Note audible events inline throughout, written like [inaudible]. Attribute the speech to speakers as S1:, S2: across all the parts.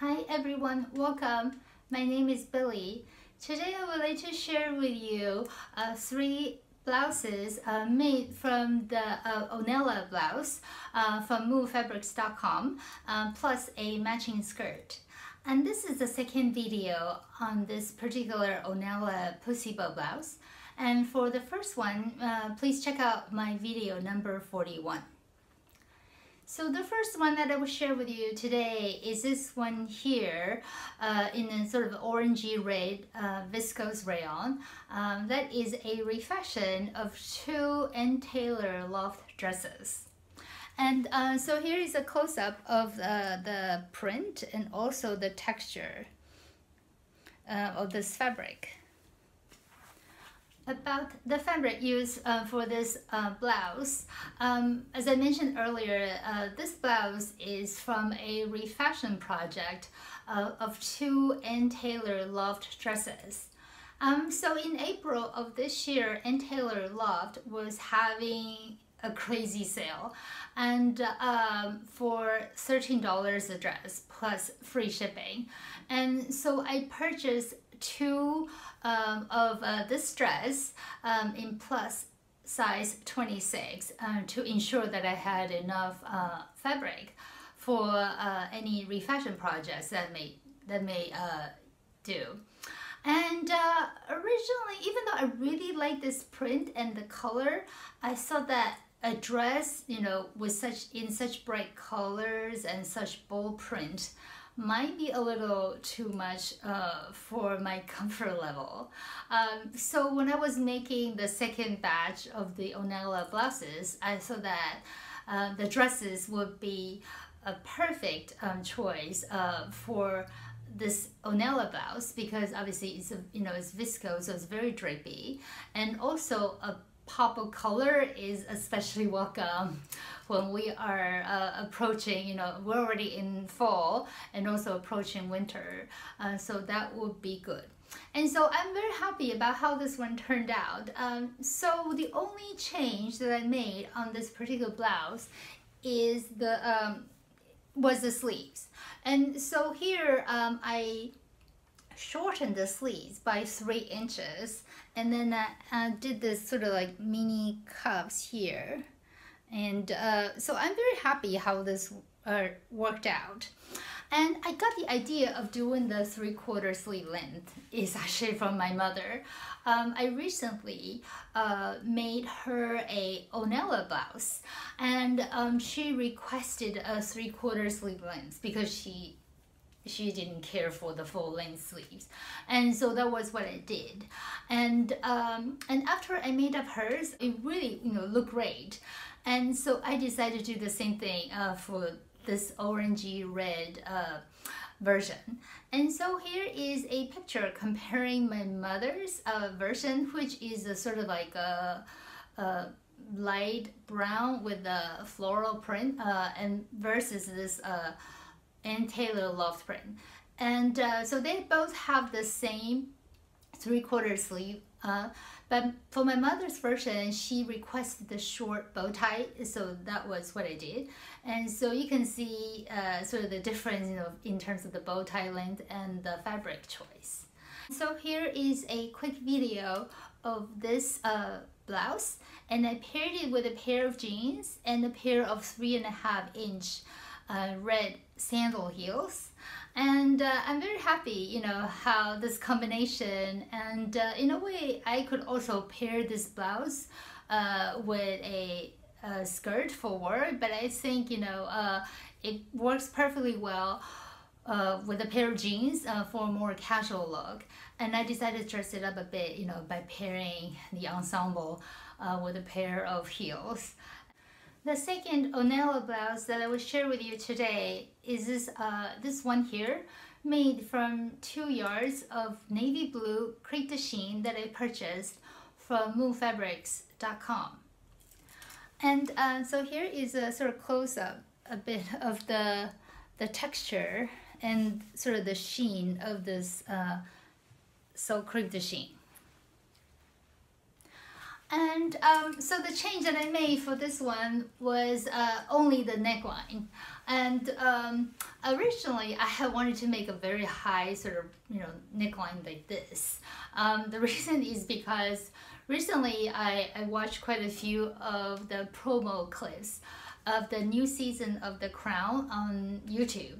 S1: Hi everyone, welcome. My name is Billie. Today I would like to share with you uh, three blouses uh, made from the uh, Onella blouse uh, from moodfabrics.com uh, plus a matching skirt. And this is the second video on this particular Onella pussy bow blouse. And for the first one, uh, please check out my video number 41. So the first one that I will share with you today is this one here uh, in a sort of orangey red uh, viscose rayon. Um, that is a refashion of two Ann Taylor loft dresses. And uh, so here is a close-up of the print and also the texture uh, of this fabric about the fabric used uh, for this uh, blouse. Um, as I mentioned earlier, uh, this blouse is from a refashion project uh, of two Ann Taylor Loft dresses. Um, so in April of this year, Ann Taylor Loft was having a crazy sale and um, for $13 a dress plus free shipping. And so I purchased two um, of uh, this dress um, in plus size 26 uh, to ensure that I had enough uh, fabric for uh, any refashion projects that may that may uh, do. And uh, originally, even though I really like this print and the color, I saw that a dress, you know, with such in such bright colors and such bold print might be a little too much uh, for my [laughs] comfort level. Um, so when I was making the second batch of the Onella blouses, I saw that uh, the dresses would be a perfect um, choice uh, for this Onella blouse because obviously it's a, you know it's viscose so it's very drapey and also a pop of color is especially welcome when we are uh, approaching, you know, we're already in fall and also approaching winter. Uh, so that would be good. And so I'm very happy about how this one turned out. Um, so the only change that I made on this particular blouse is the um, was the sleeves. And so here um, I shortened the sleeves by three inches and then I, I did this sort of like mini cuffs here and uh, so I'm very happy how this uh, worked out. And I got the idea of doing the three quarter sleeve length is actually from my mother. Um, I recently uh, made her a Onella blouse and um, she requested a three quarter sleeve length because she she didn't care for the full length sleeves. And so that was what I did. And um, and after I made up hers it really you know looked great. And so I decided to do the same thing uh, for this orangey red uh, version. And so here is a picture comparing my mother's uh, version, which is a sort of like a, a light brown with a floral print, uh, and versus this Ann Taylor print. And uh, so they both have the same three quarter sleeve uh, but for my mother's version, she requested the short bow tie, so that was what I did. And so you can see uh, sort of the difference you know, in terms of the bow tie length and the fabric choice. So here is a quick video of this uh, blouse and I paired it with a pair of jeans and a pair of three and a half inch uh, red sandal heels and uh, I'm very happy you know how this combination and uh, in a way I could also pair this blouse uh, with a, a, skirt work. but I think you know uh, it works perfectly well uh, with a pair of jeans for a more casual look and I decided to dress it up a bit you know by pairing the ensemble with a pair of heels the second Onella blouse that I will share with you today is this, uh, this one here, made from two yards of navy blue crepe de chine that I purchased from moodfabrics.com. And uh, so here is a sort of close-up, a bit of the, the texture and sort of the sheen of this uh, so crepe de chine. And um, so the change that I made for this one was uh, only the neckline. And um, originally, I had wanted to make a very high sort of you know neckline like this. Um, the [laughs] reason is because recently I, I watched quite a few of the promo clips of the new season of The Crown on YouTube.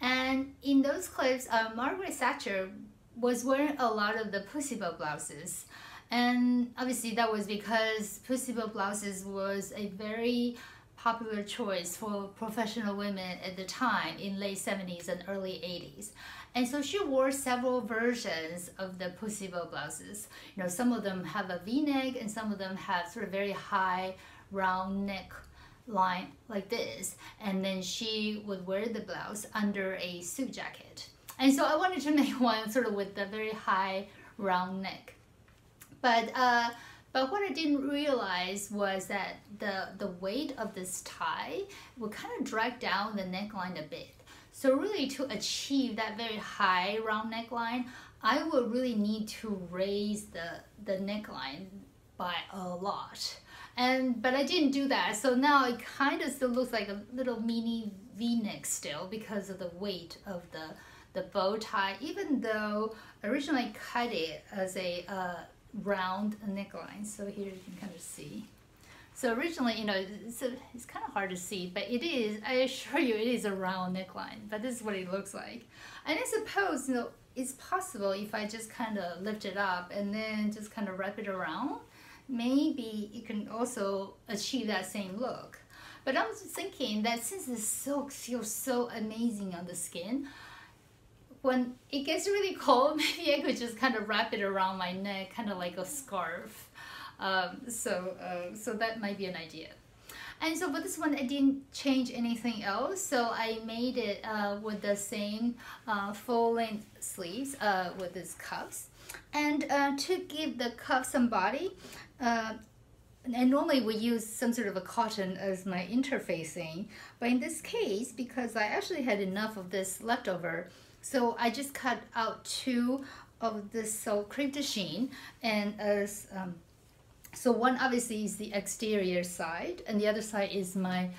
S1: And in those clips, uh, Margaret Thatcher was wearing a lot of the pussy bow blouses. And obviously that was because pussy bow blouses was a very popular choice for professional women at the time in late 70s and early 80s. And so she wore several versions of the pussy bow blouses. You know, some of them have a V-neck and some of them have sort of very high round neck line like this. And then she would wear the blouse under a suit jacket. And so I wanted to [laughs] make one sort of with the very high round neck. But uh, but what I didn't realize was that the, the weight of this tie would kind of drag down the neckline a bit. So really to achieve that very high round neckline, I would really need to raise the, the neckline by a lot. And but I didn't do that, so now it kind of still looks like a little mini V-neck still because of the weight of the the bow tie. Even though originally I cut it as a uh, round neckline. So here you can kind of see. So originally, you know, it's, a, it's kind of hard to see, but it is, I assure you, it is a round neckline, but this is what it looks like. And I suppose, you know, it's possible if I just kind of lift it up and then just kind of wrap it around, maybe you can also achieve that same look. But I'm thinking that since the silk feels so amazing on the skin, when it gets really cold, [laughs] maybe I could just kind of wrap it around my neck, kind of like a scarf. Um, so, uh, so that might be an idea. And so for this one, I didn't change anything else. So I made it uh, with the same uh, full length sleeves uh, with these cuffs. And uh, to give the cuff some body, uh, and normally we use some sort of a cotton as my interfacing. But in this case, because I actually had enough of this leftover, so I just cut out two of this so crepe de chine and as um, so one obviously is the exterior side and the other side is my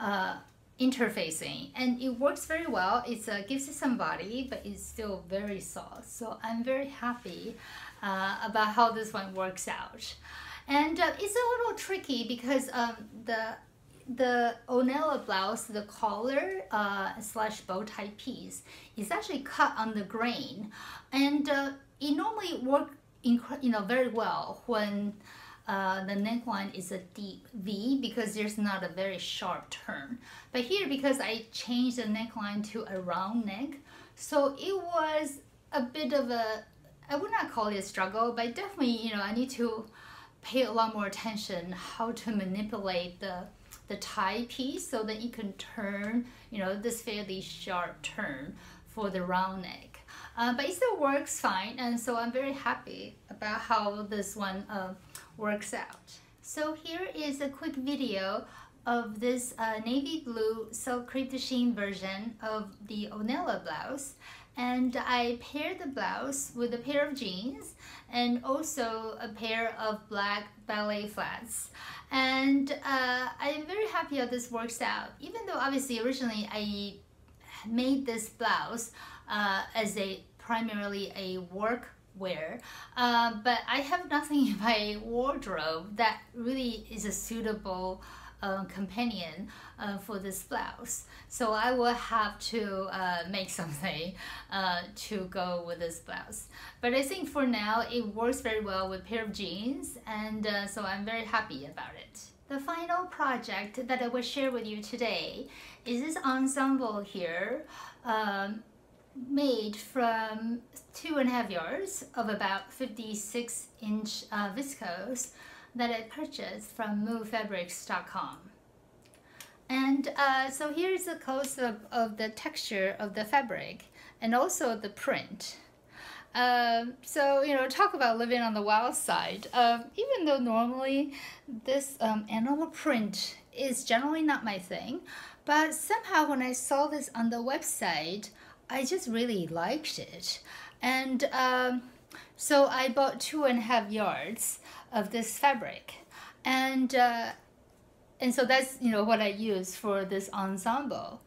S1: uh, interfacing. And it works very well. It uh, gives it some body but it's still very soft. So I'm very happy uh, about how this one works out. And uh, it's a little tricky because um, the the Onella blouse, the collar uh, slash bow tie piece is actually cut on the grain, and uh, it normally works you know very well when uh, the neckline is a deep V because there's not a very sharp turn. But here, because I changed the neckline to a round neck, so it was a bit of a, I would not call it a struggle, but definitely, you know, I need to pay a lot more attention how to manipulate the the tie piece so that you can turn, you know, this fairly sharp turn for the round neck. Uh, but it still works fine and so I'm very happy about how this one uh, works out. So here is a quick video of this uh, navy blue silk crepe de chine version of the Onella blouse and I paired the blouse with a pair of jeans and also a pair of black ballet flats. And uh, I'm very happy how this works out. Even though obviously originally I made this blouse uh, as a primarily a work wear uh, but I have nothing [laughs] in my wardrobe that really is a suitable uh, companion uh, for this blouse. So I will have to uh, make [laughs] something uh, to go with this blouse. But I think for now it works very well with pair of jeans and uh, so I'm very happy about it. The final project that I will share with you today is this ensemble here um, made from two and a half yards of about 56 inch uh, viscose that I purchased from moodfabrics.com. And uh, so here's a close-up of the texture of the fabric and also the print. Um, so, you know, talk about living on the wild side. Um, even though normally this um, animal print is generally not my thing, but somehow when I saw this on the website, I just really liked it. And um, so I bought two and a half yards of this fabric. And, uh, and so that's, you know, what I use for this ensemble.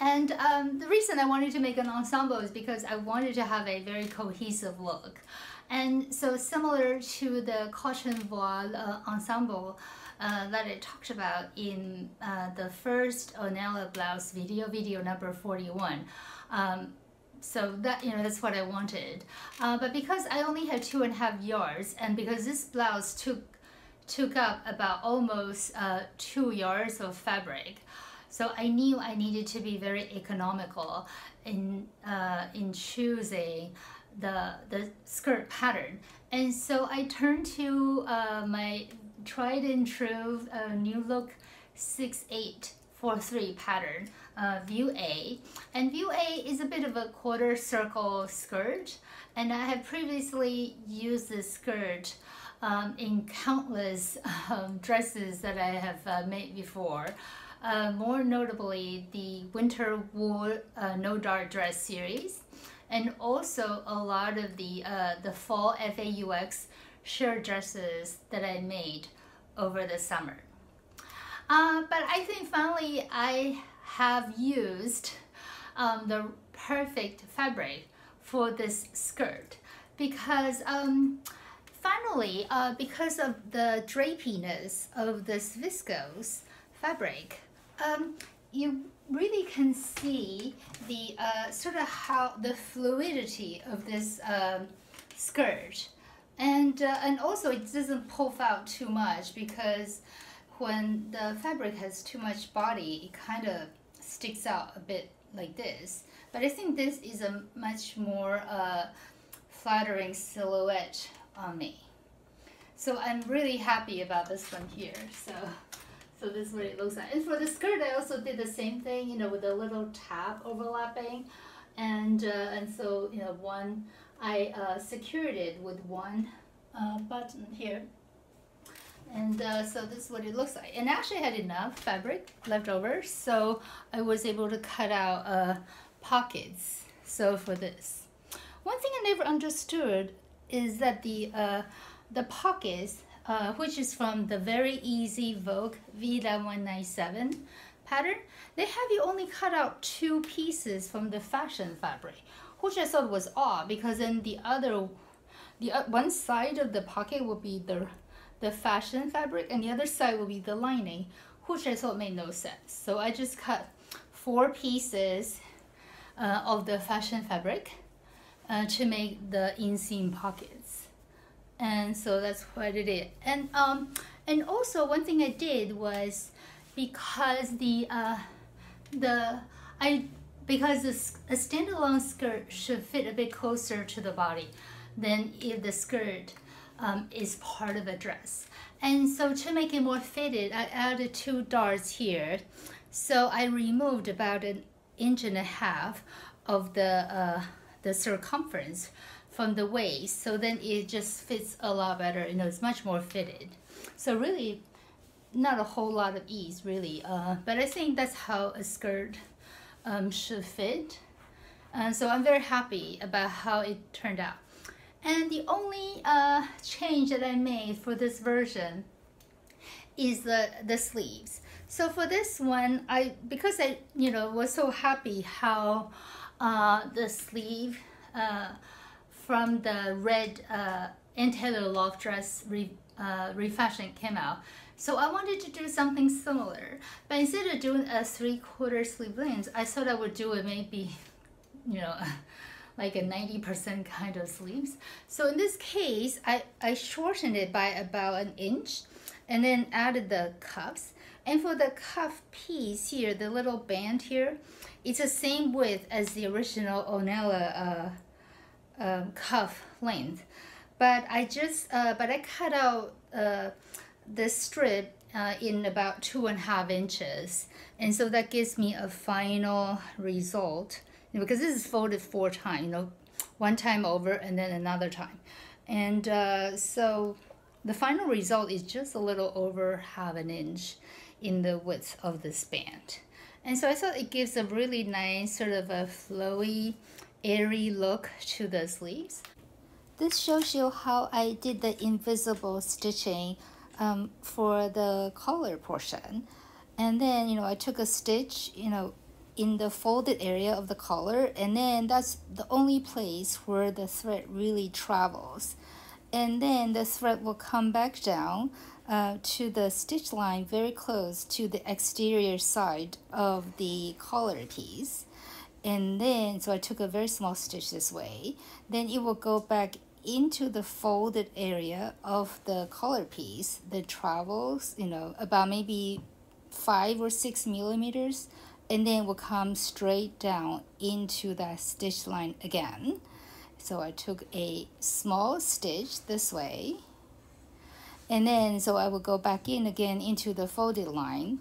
S1: And um, the reason I wanted to make an ensemble is because I wanted to have a very cohesive look. And so similar to the cotton voile uh, ensemble uh, that I talked about in uh, the first Onella blouse video, video number 41, um, so that you know that's what I wanted. Uh, but because I only had two and a half yards, and because this blouse took took up about almost uh, two yards of fabric, so I knew I needed to be very economical in uh, in choosing the the skirt pattern. And so I turned to uh, my tried and true uh, new look 6843 pattern, uh, view A. And view A is a bit of a quarter circle skirt. And I have previously used this skirt um, in countless um, dresses that I have uh, made before. Uh, more notably, the winter wool uh, no dart dress series, and also a lot of the uh, the fall FAUX shirt dresses that I made over the summer. Uh, but I think finally I have used um, the perfect fabric for this skirt because um, finally, uh, because of the drapiness of this viscose fabric, um, you really can see the uh, sort of how the fluidity of this um, skirt. And uh, and also it doesn't puff out too much because when the fabric has too much body it kind of sticks out a bit like this but I think this is a much more uh, flattering silhouette on me so I'm really happy about this one here so so this is what it looks like. And for the skirt, I also did the same thing, you know, with a little tab overlapping. And, uh, and so, you know, one, I uh, secured it with one uh, button here. And uh, so this is what it looks like. And actually I had enough fabric left over, so I was able to cut out uh, pockets. So for this. One thing I never understood is that the, uh, the pockets uh, which is from the very easy Vogue V197 pattern, they have you only cut out two pieces from the fashion fabric, which I thought was odd because then the other, the uh, one side of the pocket would be the, the fashion fabric and the other side will be the lining, which I thought made no sense. So I just cut four pieces uh, of the fashion fabric uh, to make the inseam pockets and so that's what it is and um and also one thing i did was because the uh the i because this, a standalone skirt should fit a bit closer to the body than if the skirt um, is part of a dress. And so to make it more fitted i added two darts here. So i removed about an inch and a half of the uh, the circumference from the waist. So then it just fits a lot better you know it's much more fitted. So really not a whole lot of ease really uh, but I think that's how a skirt um, should fit. And so I'm very happy about how it turned out and the only uh, change that I made for this version is the the sleeves so for this one I because I you know was so happy how uh, the sleeve uh, from the red uh, Taylor loft dress re, uh, refashion came out. So I wanted to do something similar, but instead of doing a three-quarter sleeve length, I thought I would do it maybe, you know, [laughs] like a 90% kind of sleeves. So in this case, I, I shortened it by about an inch and then added the cuffs. And for the cuff piece here, the little band here, it's the same width as the original Onella uh, um, cuff length. But I just, uh, but I cut out uh, the strip uh, in about two and a half inches. And so that gives me a final result because this is folded four times, you know, one time over and then another time. And uh, so the final result is just a little over half an inch in the width of this band. And so I thought it gives a really nice sort of a flowy airy look to the sleeves. This shows you how I did the invisible stitching um, for the collar portion. And then, you know, I took a stitch, you know, in the folded area of the collar and then that's the only place where the thread really travels. And then the thread will come back down uh, to the stitch line very close to the exterior side of the collar piece. And then so I took a very small stitch this way. Then it will go back into the folded area of the collar piece that travels you know about maybe five or six millimeters and then we'll come straight down into that stitch line again. So I took a small stitch this way. And then so I will go back in again into the folded line.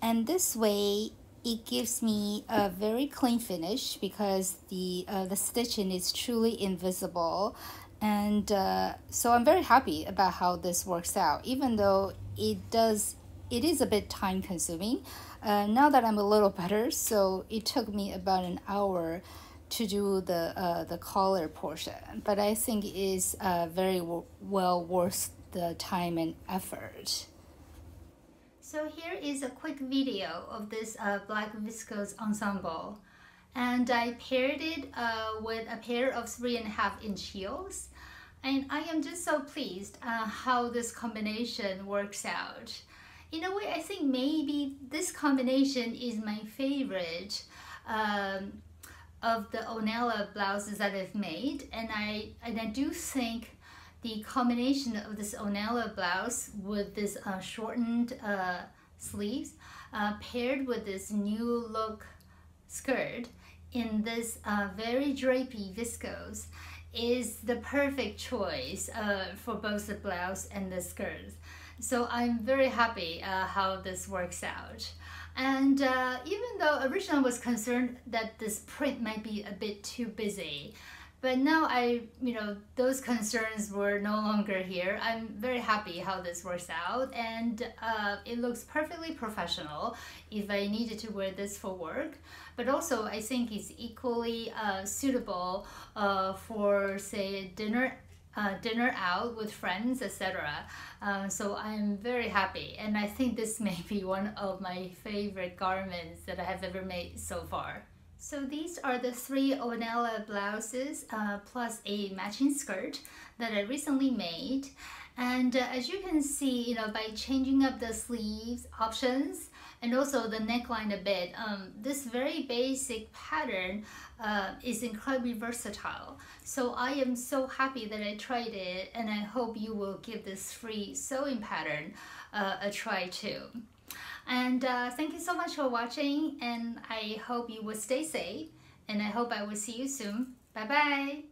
S1: And this way it gives me a very clean finish because the uh, the stitching is truly invisible. And uh, so I'm very happy about how this works out even though it does it is a bit time consuming uh, now that I'm a little better so it took me about an hour to do the uh, the collar portion but I think it is uh, very well worth the time and effort. So here is a quick video of this uh, black viscose ensemble. And I paired it uh, with a pair of three and a half inch heels. And I am just so pleased uh, how this combination works out. In a way, I think maybe this combination is my favorite um, of the Onella blouses that I've made. And I, and I do think the combination of this Onella blouse with this uh, shortened uh, sleeves uh, paired with this new look skirt in this uh, very drapey viscose is the perfect choice uh, for both the blouse and the skirt. So I'm very happy uh, how this works out. And even though originally I was concerned that this print might be a bit too busy, but now I, you know, those concerns were no longer here. I'm very happy how this works out and uh, it looks perfectly professional if I needed to wear this for work. But also I think it's equally uh, suitable uh, for say dinner uh, dinner out with friends, etc. Uh, so I'm very happy, and I think this may be one of my favorite garments that I have ever made so far. So these are the three Onella blouses uh, plus a matching skirt that I recently made. And uh, as you can see, you know, by changing up the sleeves options and also the neckline a bit, um, this very basic pattern uh, is incredibly versatile. So I am so happy that I tried it and I hope you will give this free sewing pattern uh, a try too. And uh, thank you so much for watching and I hope you will stay safe and I hope I will see you soon. Bye bye.